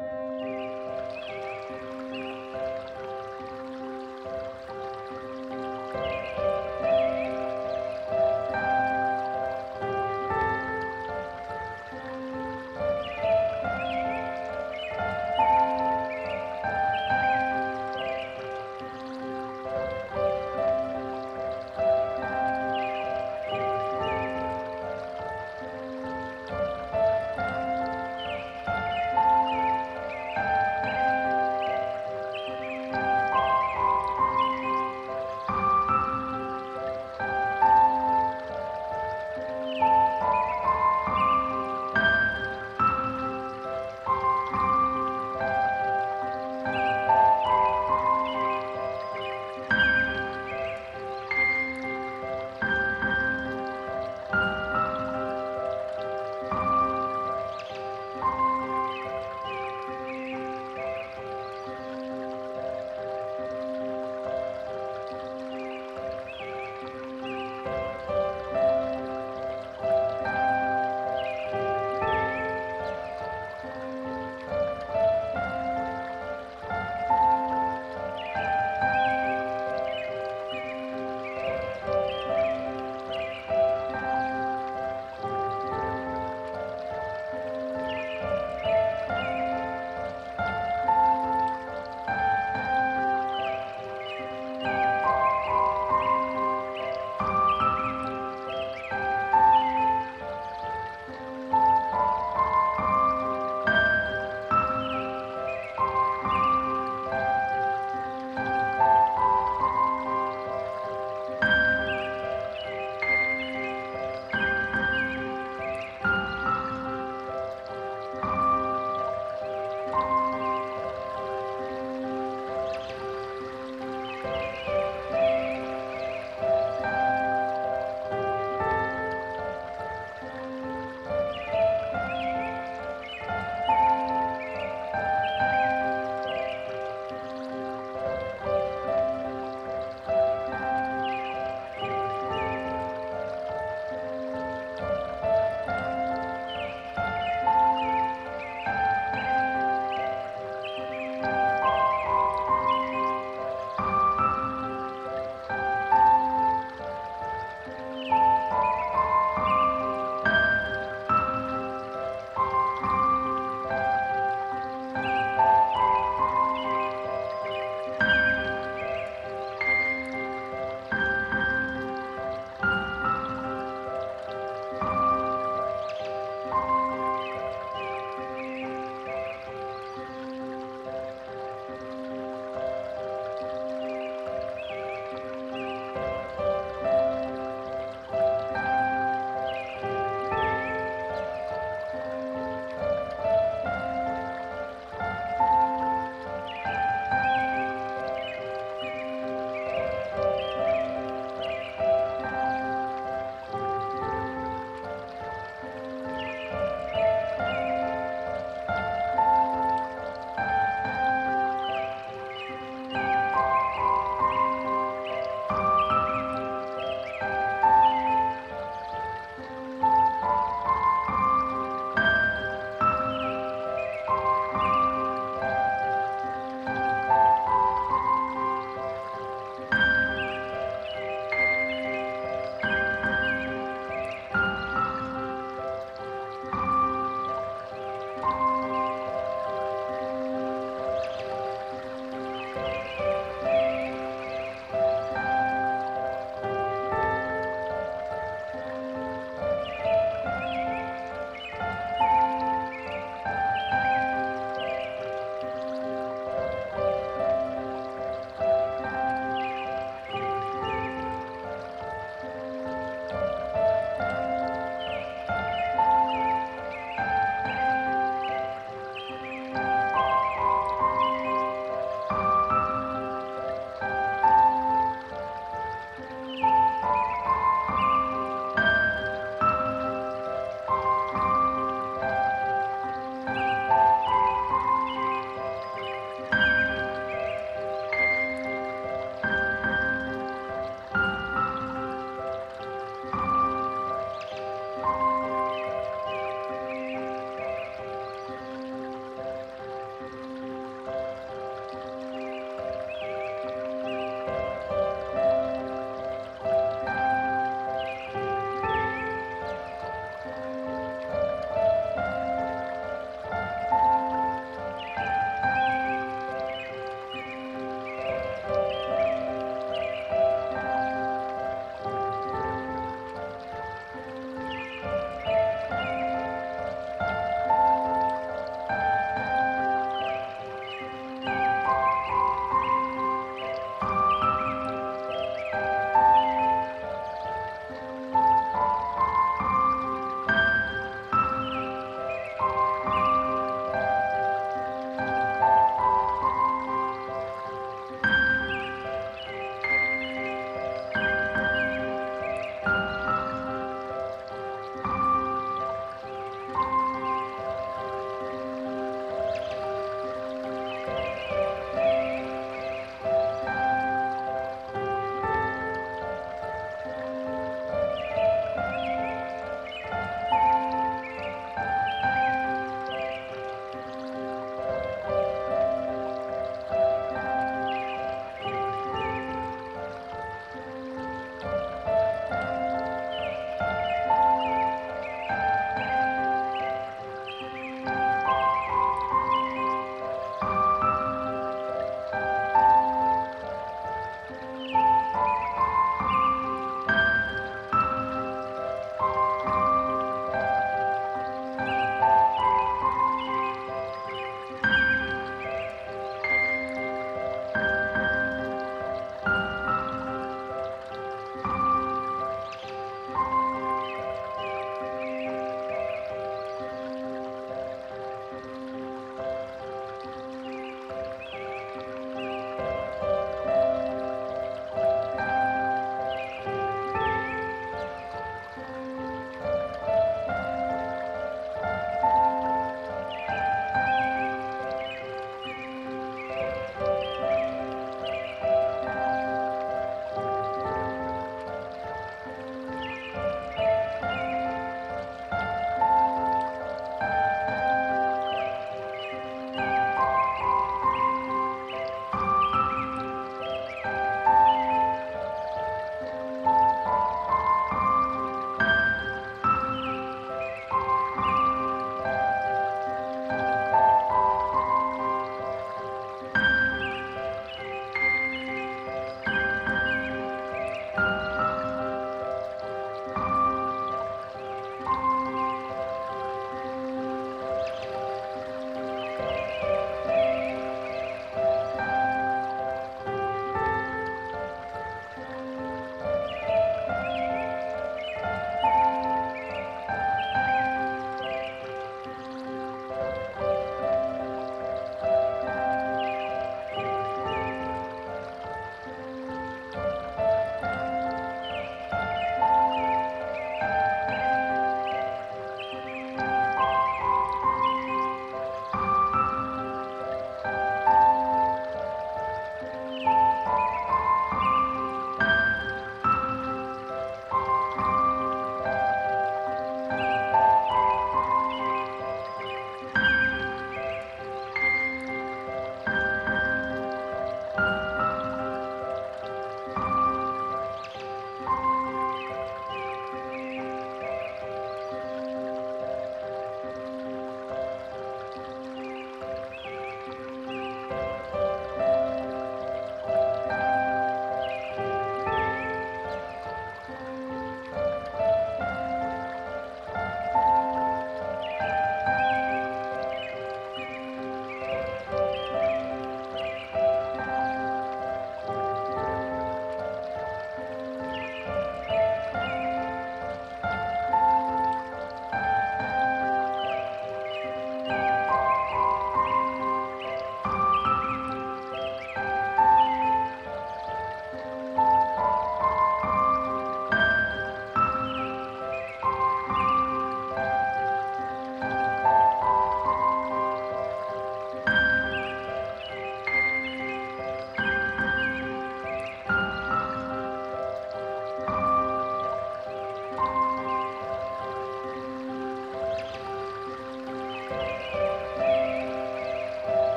Música